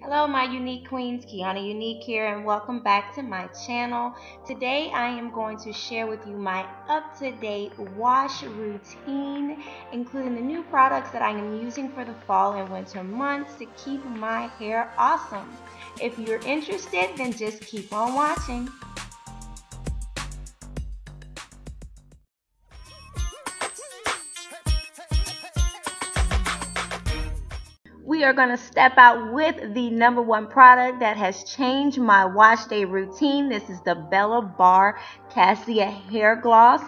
Hello my unique queens, Quiana Unique here and welcome back to my channel. Today I am going to share with you my up-to-date wash routine including the new products that I am using for the fall and winter months to keep my hair awesome. If you're interested then just keep on watching. We are going to step out with the number one product that has changed my wash day routine. This is the Belle Bar Cassia Hair Gloss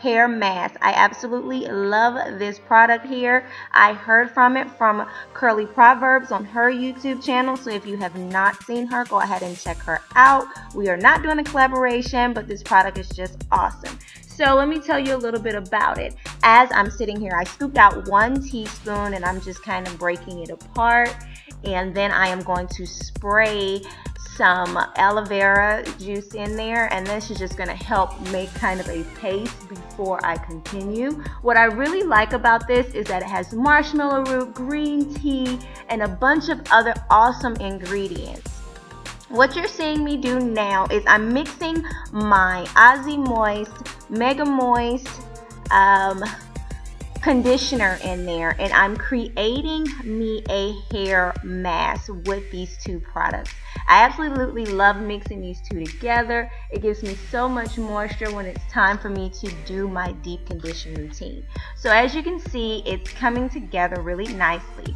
hair mask. I absolutely love this product here. I heard from it from Curly Proverbz on her YouTube channel. So if you have not seen her, go ahead and check her out. We are not doing a collaboration, but this product is just awesome. So let me tell you a little bit about it. As I'm sitting here, I scooped out one teaspoon and I'm just kind of breaking it apart. And then I am going to spray some aloe vera juice in there and this is just going to help make kind of a paste before I continue. What I really like about this is that it has marshmallow root, green tea, and a bunch of other awesome ingredients. What you're seeing me do now is I'm mixing my Aussie Moist, Mega Moist, um, conditioner in there and I'm creating me a hair mask with these two products. I absolutely love mixing these two together. It gives me so much moisture when it's time for me to do my deep condition routine. So as you can see, it's coming together really nicely.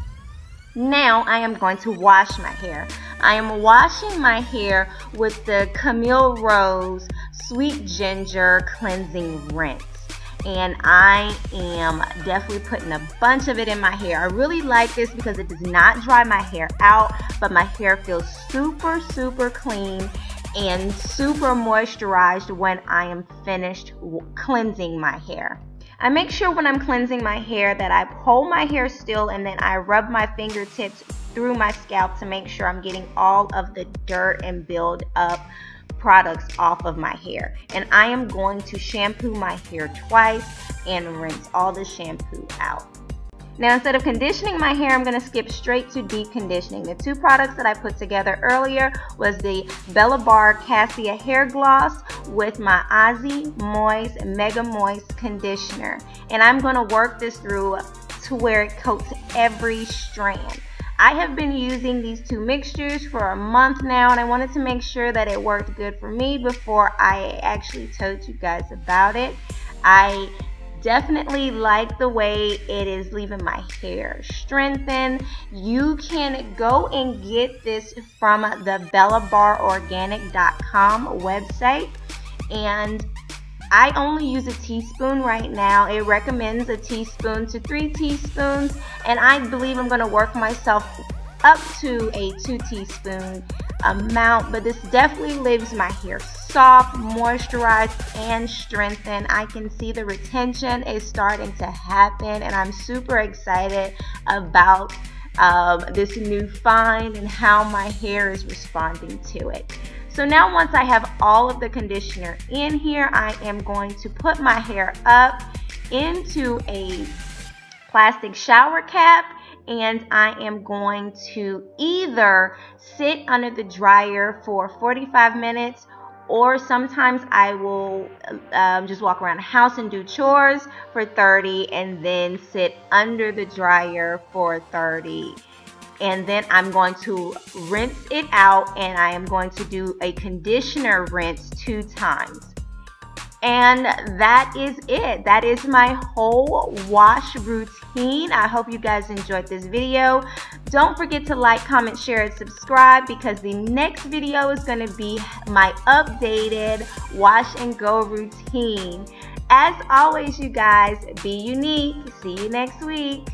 Now I am going to wash my hair. I am washing my hair with the Camille Rose Sweet Ginger Cleansing Rinse. And I am definitely putting a bunch of it in my hair. I really like this because it does not dry my hair out, but my hair feels super, super clean and super moisturized when I am finished cleansing my hair. I make sure when I'm cleansing my hair that I hold my hair still and then I rub my fingertips through my scalp to make sure I'm getting all of the dirt and build up products off of my hair. And I am going to shampoo my hair twice and rinse all the shampoo out. Now instead of conditioning my hair, I'm going to skip straight to deep conditioning. The two products that I put together earlier was the Belle Bar Cassia Hair Gloss with my Aussie Moist Mega Moist Conditioner. And I'm going to work this through to where it coats every strand. I have been using these two mixtures for a month now and I wanted to make sure that it worked good for me before I actually told you guys about it. I definitely like the way it is leaving my hair strengthened. You can go and get this from the bellebarorganic.com website and I only use a teaspoon right now. It recommends a teaspoon to three teaspoons and I believe I'm going to work myself up to a two teaspoon amount but this definitely leaves my hair soft moisturized and strengthened I can see the retention is starting to happen and I'm super excited about um, this new find and how my hair is responding to it so now once I have all of the conditioner in here I am going to put my hair up into a plastic shower cap and I am going to either sit under the dryer for 45 minutes or sometimes I will um, just walk around the house and do chores for 30 and then sit under the dryer for 30 and then I'm going to rinse it out and I am going to do a conditioner rinse two times and that is it. That is my whole wash routine. I hope you guys enjoyed this video. Don't forget to like, comment, share, and subscribe because the next video is going to be my updated wash and go routine. As always, you guys, be unique. See you next week.